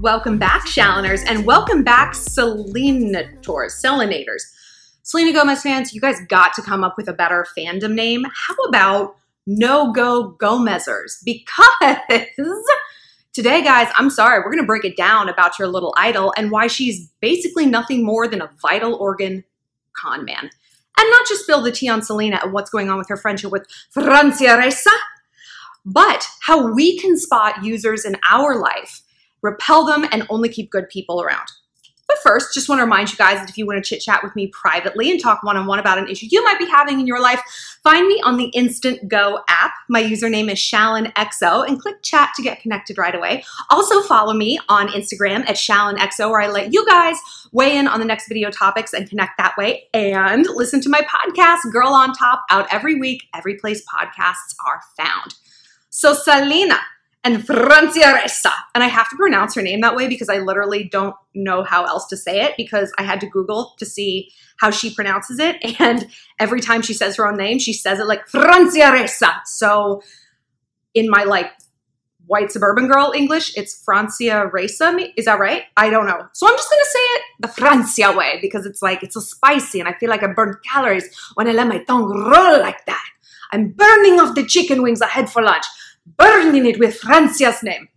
Welcome back, Shalloners, and welcome back, Selenators, Selenators. Selena Gomez fans, you guys got to come up with a better fandom name. How about No Go Gomezers? Because today, guys, I'm sorry, we're going to break it down about your little idol and why she's basically nothing more than a vital organ con man. And not just spill the tea on Selena and what's going on with her friendship with Francia Raisa, but how we can spot users in our life repel them, and only keep good people around. But first, just want to remind you guys that if you want to chit chat with me privately and talk one on one about an issue you might be having in your life, find me on the Instant Go app. My username is ShallonXO and click chat to get connected right away. Also, follow me on Instagram at ShallonXO where I let you guys weigh in on the next video topics and connect that way. And listen to my podcast, Girl on Top, out every week, every place podcasts are found. So, Selena and Francia Raisa. And I have to pronounce her name that way because I literally don't know how else to say it because I had to Google to see how she pronounces it. And every time she says her own name, she says it like Francia Raisa. So in my like white suburban girl English, it's Francia Raisa. Is that right? I don't know. So I'm just going to say it the Francia way because it's like, it's so spicy and I feel like I burn calories when I let my tongue roll like that. I'm burning off the chicken wings I had for lunch burning it with Francia's name.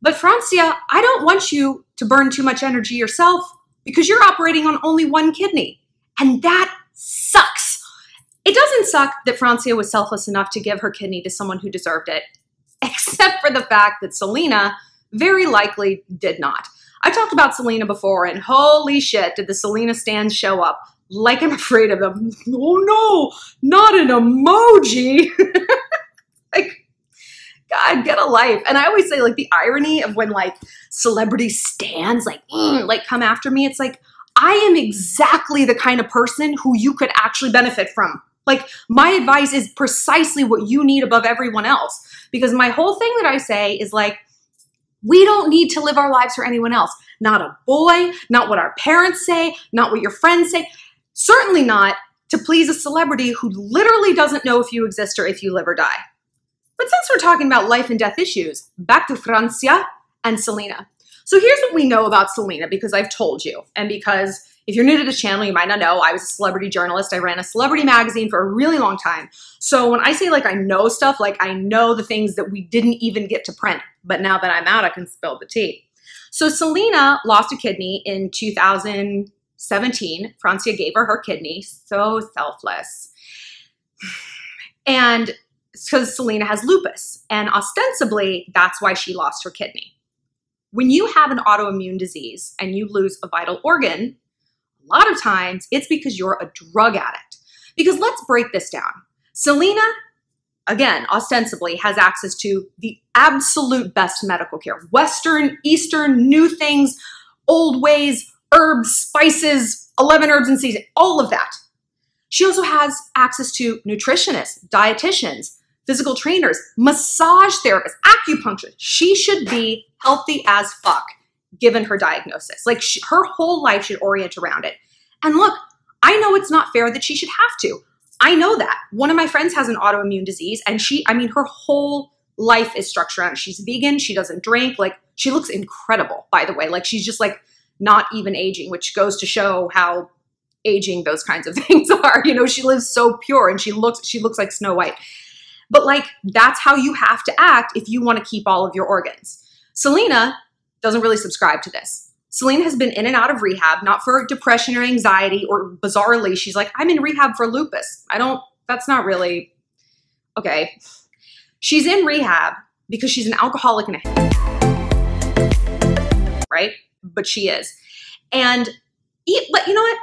But Francia, I don't want you to burn too much energy yourself because you're operating on only one kidney. And that sucks. It doesn't suck that Francia was selfless enough to give her kidney to someone who deserved it, except for the fact that Selena very likely did not. I talked about Selena before, and holy shit, did the Selena stans show up like I'm afraid of them. Oh no, not an emoji. God, get a life. And I always say, like, the irony of when like celebrity stans like mm, like come after me. It's like I am exactly the kind of person who you could actually benefit from. Like my advice is precisely what you need above everyone else. Because my whole thing that I say is like, we don't need to live our lives for anyone else. Not a boy, not what our parents say, not what your friends say. Certainly not to please a celebrity who literally doesn't know if you exist or if you live or die. But since we're talking about life and death issues, back to Francia and Selena. So here's what we know about Selena because I've told you, and because if you're new to the channel, you might not know, I was a celebrity journalist. I ran a celebrity magazine for a really long time. So when I say like I know stuff, like I know the things that we didn't even get to print. But now that I'm out, I can spill the tea. So Selena lost a kidney in 2017. Francia gave her her kidney. So selfless. And because Selena has lupus, and ostensibly that's why she lost her kidney. When you have an autoimmune disease and you lose a vital organ, a lot of times it's because you're a drug addict. Because let's break this down. Selena, again, ostensibly has access to the absolute best medical care Western, Eastern, new things, old ways, herbs, spices, 11 herbs in season, all of that. She also has access to nutritionists, dietitians, physical trainers, massage therapists, acupuncturists. She should be healthy as fuck given her diagnosis. Like she, her whole life should orient around it. And look, I know it's not fair that she should have to. I know that. One of my friends has an autoimmune disease and she, I mean, her whole life is structured around it. She's vegan, she doesn't drink. Like she looks incredible, by the way. Like she's just like not even aging, which goes to show how aging those kinds of things are. You know, she lives so pure and she looks she looks like Snow White. But like, that's how you have to act if you want to keep all of your organs. Selena doesn't really subscribe to this. Selena has been in and out of rehab, not for depression or anxiety, or bizarrely, she's like, I'm in rehab for lupus. I don't, that's not really, okay. She's in rehab because she's an alcoholic and a, right? But she is. And but you know what?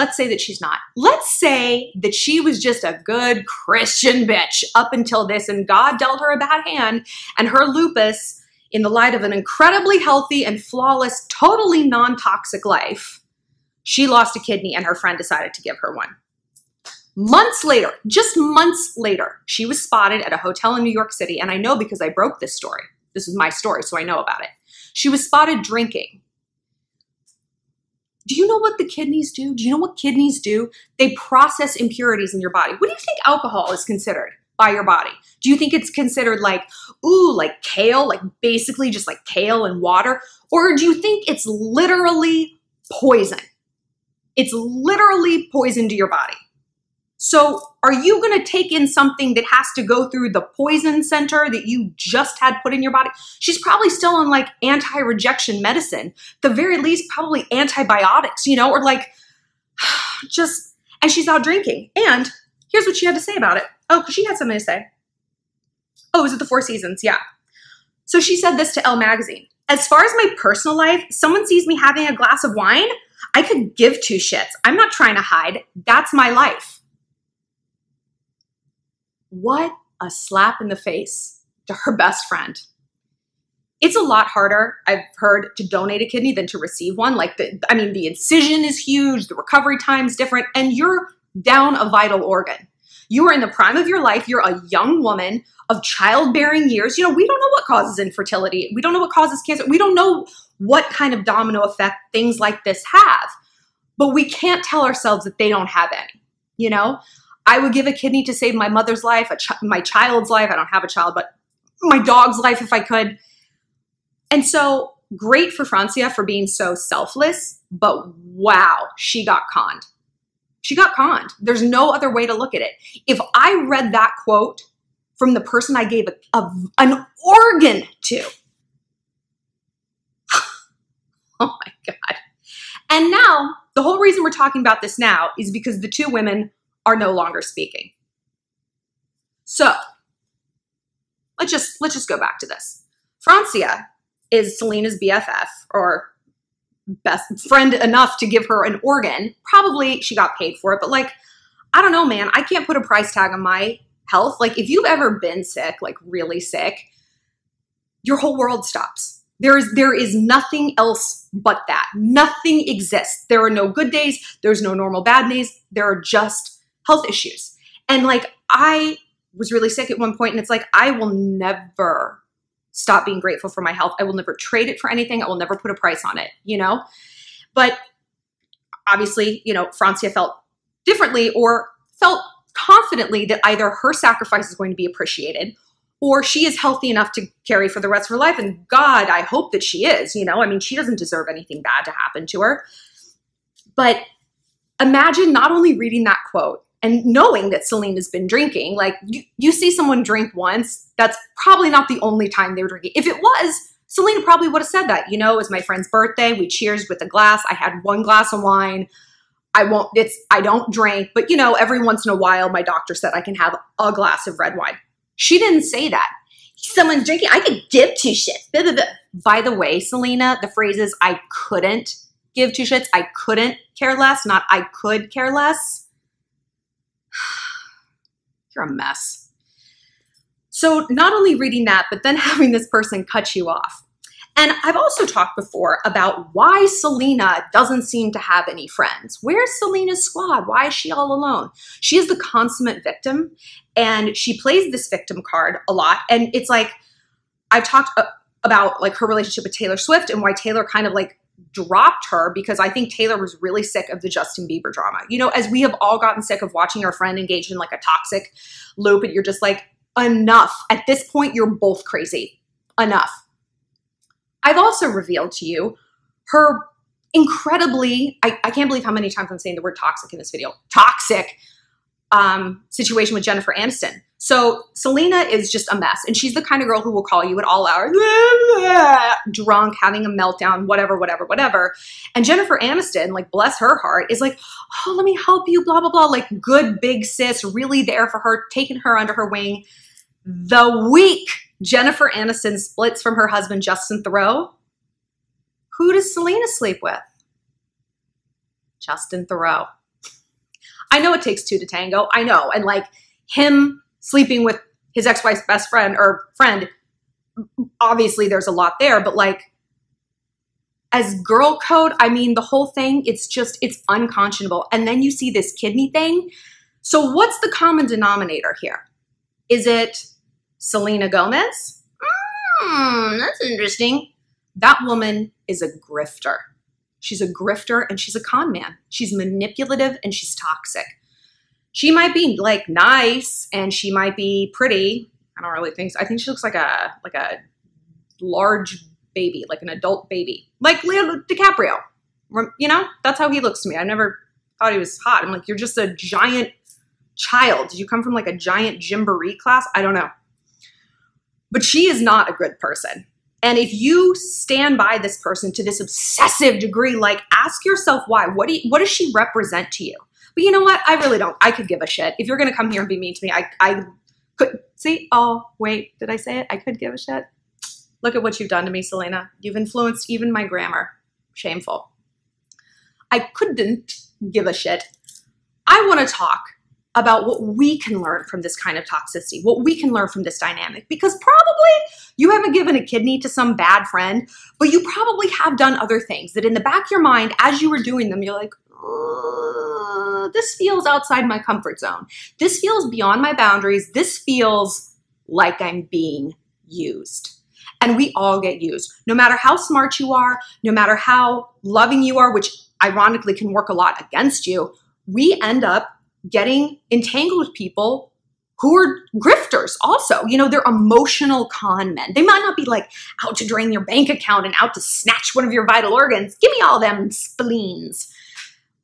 Let's say that she's not. Let's say that she was just a good Christian bitch up until this, and God dealt her a bad hand, and her lupus, in the light of an incredibly healthy and flawless, totally non toxic life, she lost a kidney, and her friend decided to give her one. Months later, just months later, she was spotted at a hotel in New York City, and I know because I broke this story. This is my story, so I know about it. She was spotted drinking do you know what the kidneys do? Do you know what kidneys do? They process impurities in your body. What do you think alcohol is considered? by your body? Do you think it's considered like, ooh, like kale, like basically just like kale and water? Or do you think it's literally poison? It's literally poison to your body. So, are you going to take in something that has to go through the poison center that you just had put in your body? She's probably still on like anti rejection medicine, the very least, probably antibiotics, you know, or like just, and she's out drinking. And here's what she had to say about it. Oh, she had something to say. Oh, was it the Four Seasons? Yeah. So she said this to Elle Magazine. As far as my personal life, someone sees me having a glass of wine, I could give two shits. I'm not trying to hide. That's my life. What a slap in the face to her best friend. It's a lot harder, I've heard, to donate a kidney than to receive one. Like, the, I mean, the incision is huge, the recovery time is different, and you're down a vital organ. You are in the prime of your life. You're a young woman of childbearing years. You know, we don't know what causes infertility. We don't know what causes cancer. We don't know what kind of domino effect things like this have. But we can't tell ourselves that they don't have any. You know, I would give a kidney to save my mother's life, ch- my child's life. I don't have a child, but my dog's life if I could. And so great for Francia for being so selfless, but wow, she got conned. She got conned. There's no other way to look at it. If I read that quote from the person I gave a, a, an organ to, oh my God. And now, the whole reason we're talking about this now is because the two women are no longer speaking. So let's just let's just go back to this. Francia is Selena's BFF or best friend enough to give her an organ. Probably she got paid for it, but like I don't know, man. I can't put a price tag on my health. Like if you've ever been sick, like really sick, your whole world stops. There is there is nothing else but that. Nothing exists. There are no good days, there's no normal bad days. There are just health issues. And like I was really sick at one point and it's like I will never stop being grateful for my health. I will never trade it for anything. I will never put a price on it, you know? But obviously, you know, Francia felt differently or felt confidently that either her sacrifice is going to be appreciated or she is healthy enough to carry for the rest of her life. And God, I hope that she is, you know? I mean, she doesn't deserve anything bad to happen to her. But imagine not only reading that quote, and knowing that Celine has been drinking, like you, you see someone drink once, that's probably not the only time they were drinking. If it was, Selena probably would have said that. You know, it was my friend's birthday. We cheers with a glass. I had one glass of wine. I won't, it's, I don't drink, but you know, every once in a while, my doctor said I can have a glass of red wine. She didn't say that. Someone's drinking, I could give two shits. By the way, Selena, the phrase is I couldn't give two shits. I couldn't care less, not I could care less you're a mess. So, not only reading that, but then having this person cut you off. And I've also talked before about why Selena doesn't seem to have any friends. Where's Selena's squad? Why is she all alone? She is the consummate victim, and she plays this victim card a lot. And it's like, I've talked uh, about like her relationship with Taylor Swift and why Taylor kind of like dropped her because I think Taylor was really sick of the Justin Bieber drama. You know, as we have all gotten sick of watching our friend engage in like a toxic loop, and you're just like, enough. At this point, you're both crazy. Enough. I've also revealed to you her incredibly, I, I can't believe how many times I'm saying the word toxic in this video, toxic um, situation with Jennifer Aniston. So Selena is just a mess, and she's the kind of girl who will call you at all hours, drunk, having a meltdown, whatever, whatever, whatever. And Jennifer Aniston, like bless her heart, is like, oh, let me help you, blah blah blah, like good big sis, really there for her, taking her under her wing. The week Jennifer Aniston splits from her husband Justin Theroux, who does Selena sleep with? Justin Theroux. I know it takes two to tango. I know, and like him sleeping with his ex-wife's best friend or friend obviously there's a lot there but like as girl code i mean the whole thing it's just it's unconscionable. And then you see this kidney thing. So what's the common denominator here? Is it selena gomez? Mm, that's interesting. That woman is a grifter. She's a grifter and she's a con man. She's manipulative and she's toxic she might be like nice and she might be pretty. I don't really think so. I think she looks like a like a large baby, like an adult baby, like Leo DiCaprio. You know, that's how he looks to me. I never thought he was hot. I'm like, you're just a giant child. Did you come from like a giant Gymboree class? I don't know. But she is not a good person. And if you stand by this person to this obsessive degree, like ask yourself why. What do you, what does she represent to you? But you know what? I really don't. I could give a shit. If you're gonna come here and be mean to me, I I could see. Oh wait, did I say it? I could give a shit. Look at what you've done to me, Selena. You've influenced even my grammar. Shameful. I couldn't give a shit. I want to talk about what we can learn from this kind of toxicity, what we can learn from this dynamic. Because probably you haven't given a kidney to some bad friend, but you probably have done other things that in the back of your mind, as you were doing them, you're like, Uh, this feels outside my comfort zone. This feels beyond my boundaries. This feels like I'm being used. And we all get used. No matter how smart you are, no matter how loving you are, which ironically can work a lot against you, we end up getting entangled with people who are grifters also. You know, they're emotional con men. They might not be like out to drain your bank account and out to snatch one of your vital organs. Give me all them spleens.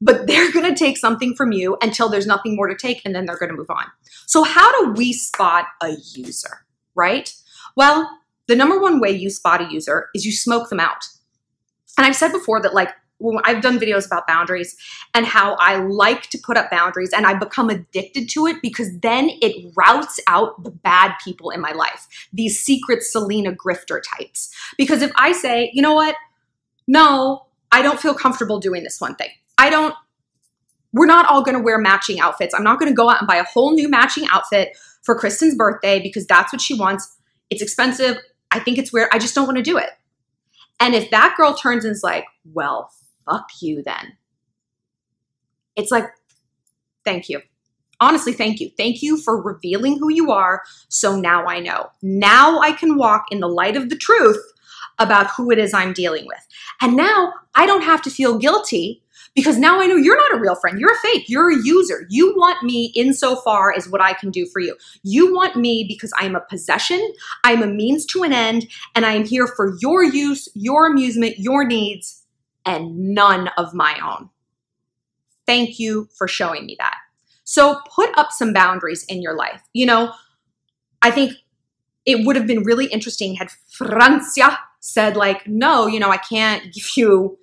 But they're going to take something from you until there's nothing more to take and then they're going to move on. So, how do we spot a user, right? Well, the number one way you spot a user is you smoke them out. And I've said before that, like, I've done videos about boundaries and how I like to put up boundaries and I become addicted to it because then it routes out the bad people in my life, these secret Selena grifter types. Because if I say, you know what, no, I don't feel comfortable doing this one thing. I don't, we're not all gonna wear matching outfits. I'm not gonna go out and buy a whole new matching outfit for Kristen's birthday because that's what she wants. It's expensive. I think it's weird. I just don't wanna do it. And if that girl turns and is like, well, fuck you then. It's like, thank you. Honestly, thank you. Thank you for revealing who you are. So now I know. Now I can walk in the light of the truth about who it is I'm dealing with. And now I don't have to feel guilty because now I know you're not a real friend. You're a fake. You're a user. You want me insofar as what I can do for you. You want me because I'm a possession, I'm a means to an end, and I am here for your use, your amusement, your needs, and none of my own. Thank you for showing me that. So put up some boundaries in your life. You know, I think it would have been really interesting had Francia said like, no, you know, I can't give you,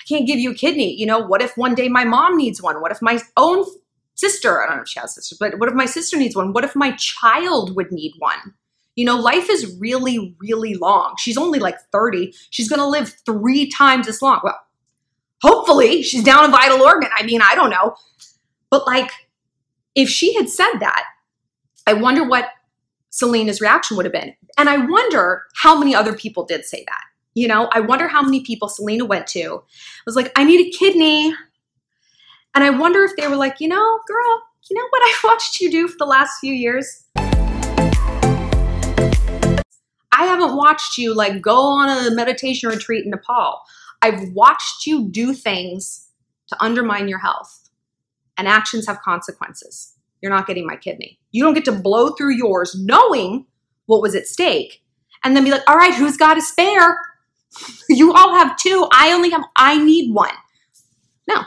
I can't give you a kidney. You know, what if one day my mom needs one? What if my own sister, I don't know if she has sisters, but what if my sister needs one? What if my child would need one? You know, life is really, really long. She's only like 30. She's going to live three times as long. Well, hopefully she's down a vital organ. I mean, I don't know. But like, if she had said that, I wonder what Selena's reaction would have been. And I wonder how many other people did say that. You know, I wonder how many people Selena went to was like, I need a kidney. And I wonder if they were like, you know, girl, you know what I watched you do for the last few years? I haven't watched you like go on a meditation retreat in Nepal. I've watched you do things to undermine your health, and actions have consequences. You're not getting my kidney. You don't get to blow through yours knowing what was at stake and then be like, all right, who's got a spare? you all have two. I only have, I need one. No.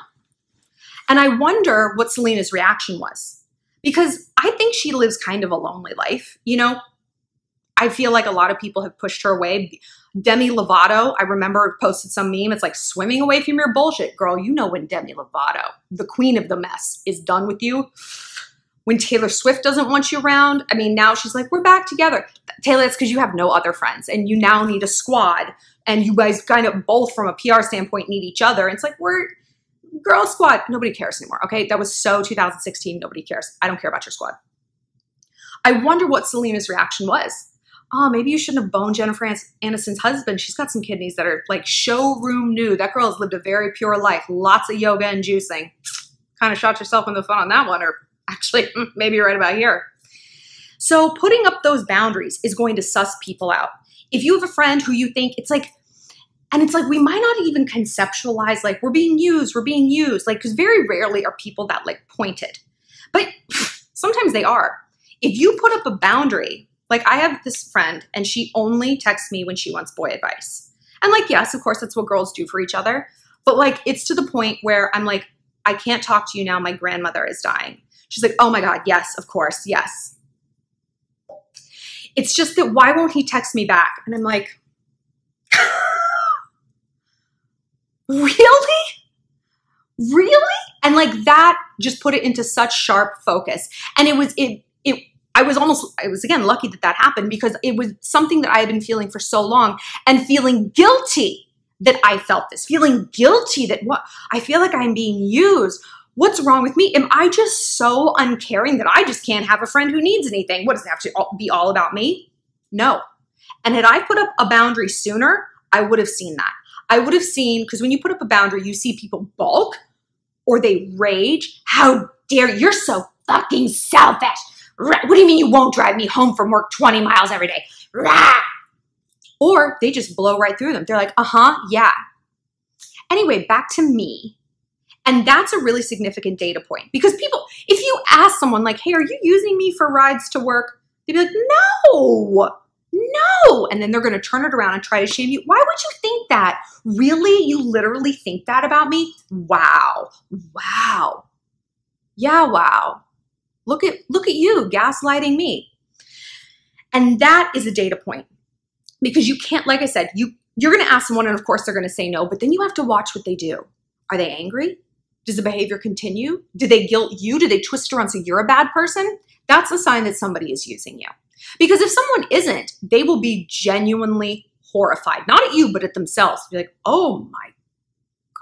And I wonder what Selena's reaction was because I think she lives kind of a lonely life. You know, I feel like a lot of people have pushed her away. Demi Lovato, I remember posted some meme. It's like swimming away from your bullshit, girl. You know when Demi Lovato, the queen of the mess, is done with you. When Taylor Swift doesn't want you around, I mean, now she's like, we're back together. Taylor, it's because you have no other friends and you now need a squad. And you guys kind of both, from a PR standpoint, need each other. And it's like, we're girl squad. Nobody cares anymore. Okay. That was so 2016. Nobody cares. I don't care about your squad. I wonder what Selena's reaction was oh, maybe you shouldn't have boned Jennifer Aniston's husband. She's got some kidneys that are like showroom new. That girl has lived a very pure life, lots of yoga and juicing. Kind of shot yourself in the foot on that one, or actually, mm, maybe you're right about here. So, putting up those boundaries is going to suss people out. If you have a friend who you think it's like, and it's like we might not even conceptualize like we're being used, we're being used, like, because very rarely are people that like pointed. But sometimes they are. If you put up a boundary, like I have this friend and she only texts me when she wants boy advice. And like, yes, of course, that's what girls do for each other. But like, it's to the point where I'm like, I can't talk to you now. My grandmother is dying. She's like, oh my God, yes, of course, yes. It's just that why won't he text me back? And I'm like, really? Really? And like that just put it into such sharp focus. And it was, it, it, I was almost, I was again lucky that that happened because it was something that I had been feeling for so long and feeling guilty that I felt this, feeling guilty that what I feel like I'm being used. What's wrong with me? Am I just so uncaring that I just can't have a friend who needs anything? What does it have to be all about me? No. And had I put up a boundary sooner, I would have seen that. I would have seen, because when you put up a boundary, you see people balk or they rage. How dare you? You're so fucking selfish. What do you mean you won't drive me home from work 20 miles every day? Or they just blow right through them. They're like, uh huh, yeah. Anyway, back to me. And that's a really significant data point because people, if you ask someone, like, hey, are you using me for rides to work? They'd be like, no, no. And then they're going to turn it around and try to shame you. Why would you think that? Really? You literally think that about me? Wow. Wow. Yeah, wow. Look at look at you gaslighting me. And that is a data point. Because you can't like I said, you you're going to ask someone and of course they're going to say no, but then you have to watch what they do. Are they angry? Does the behavior continue? Do they guilt you? Do they twist around so you're a bad person? That's a sign that somebody is using you. Because if someone isn't, they will be genuinely horrified, not at you, but at themselves. Be like, oh my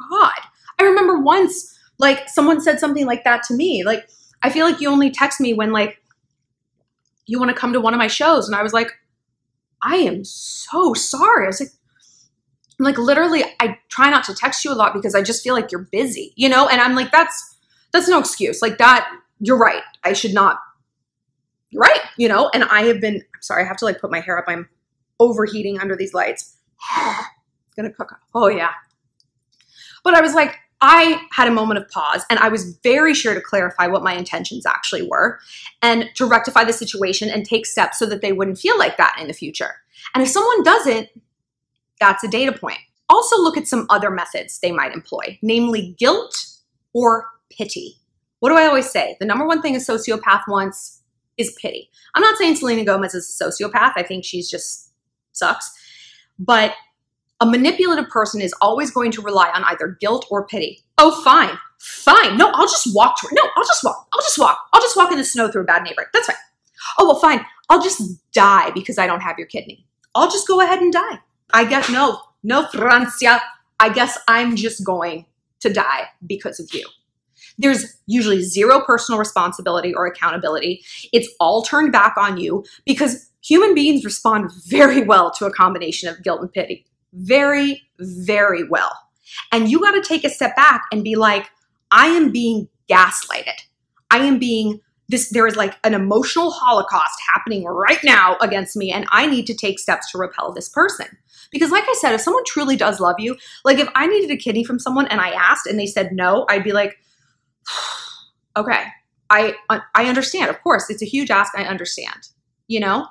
God. I remember once, like, someone said something like that to me. Like, I feel like you only text me when, like, you want to come to one of my shows. And I was like, I am so sorry. I was like, I'm like, literally, I try not to text you a lot because I just feel like you're busy, you know? And I'm like, that's, that's no excuse. Like that, you're right. I should not you're right, you know, and I have been, I'm sorry, I have to like put my hair up. I'm overheating under these lights. gonna cook. Oh yeah. But I was like, I had a moment of pause and I was very sure to clarify what my intentions actually were and to rectify the situation and take steps so that they wouldn't feel like that in the future. And if someone doesn't, that's a data point. Also, look at some other methods they might employ, namely guilt or pity. What do I always say? The number one thing a sociopath wants is pity. I'm not saying Selena Gomez is a sociopath. I think she's just sucks. But a manipulative person is always going to rely on either guilt or pity. Oh, fine. Fine. No, I'll just walk to her. No, I'll just walk. I'll just walk. I'll just walk in the snow through a bad neighborhood. That's fine. Oh, well, fine. I'll just die because I don't have your kidney. I'll just go ahead and die. I guess, no, no, Francia. I guess I'm just going to die because of you. There's usually zero personal responsibility or accountability. It's all turned back on you because human beings respond very well to a combination of guilt and pity. Very, very well. And you got to take a step back and be like, I am being gaslighted. I am being this there is like an emotional holocaust happening right now against me and I need to take steps to repel this person. Because like I said, if someone truly does love you, like if I needed a kidney from someone and I asked and they said no, I'd be like, okay, I I understand. Of course, it's a huge ask. I understand. You know,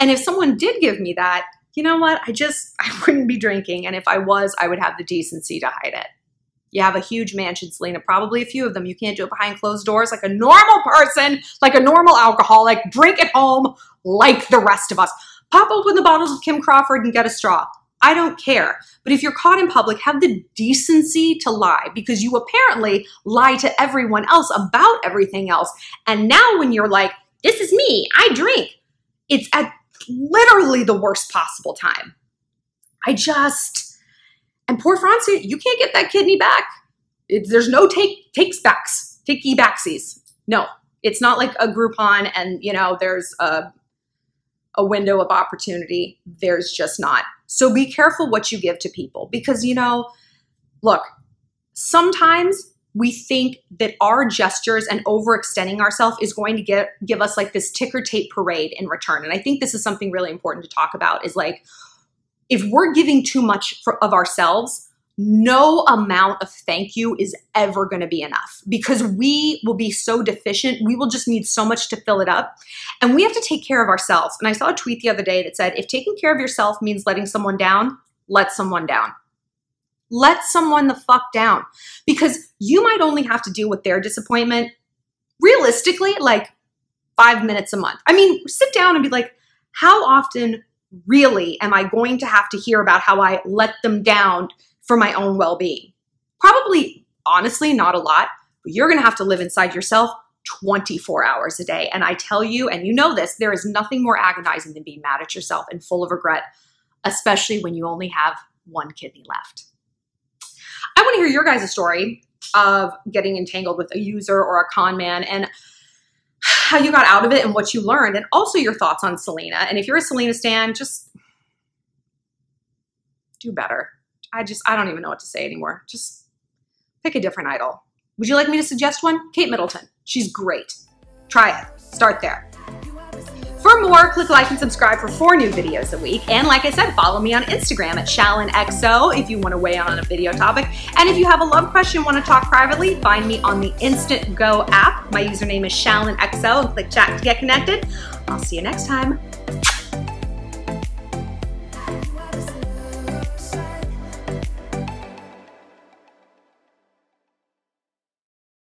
and if someone did give me that, you know what? I just I wouldn't be drinking, and if I was, I would have the decency to hide it. You have a huge mansion, Selena, probably a few of them. You can't do it behind closed doors like a normal person, like a normal alcoholic. Drink at home like the rest of us. Pop open the bottles of Kim Crawford and get a straw. I don't care. But if you're caught in public, have the decency to lie because you apparently lie to everyone else about everything else. And now when you're like, this is me, I drink, it's at literally the worst possible time. I just, and poor Francia, you can't get that kidney back. It, there's no take takes backs, takey backsies. No, it's not like a Groupon and you know there's a a window of opportunity. There's just not. So be careful what you give to people because, you know, look, sometimes we think that our gestures and overextending ourselves is going to get give us like this ticker tape parade in return. And I think this is something really important to talk about is like if we're giving too much for, of ourselves, no amount of thank you is ever going to be enough because we will be so deficient. We will just need so much to fill it up. And we have to take care of ourselves. And I saw a tweet the other day that said, if taking care of yourself means letting someone down, let someone down. Let someone the fuck down because you might only have to deal with their disappointment realistically like five minutes a month. I mean, sit down and be like, how often really am I going to have to hear about how I let them down for my own well being? Probably, honestly, not a lot, but you're to have to live inside yourself 24 hours a day. And I tell you, and you know this, there is nothing more agonizing than being mad at yourself and full of regret, especially when you only have one kidney left. I want to hear your guys' story of getting entangled with a user or a con man and how you got out of it and what you learned, and also your thoughts on Selena. And if you're a Selena stan, just do better. I just, I don't even know what to say anymore. Just pick a different idol. Would you like me to suggest one? Kate Middleton. She's great. Try it. Start there. For more, click like and subscribe for four new videos a week. And like I said, follow me on Instagram at ShallonXO if you want to weigh in on a video topic. And if you have a love question, want to talk privately, find me on the Instant Go app. My username is ShallonXO and click chat to get connected. I'll see you next time.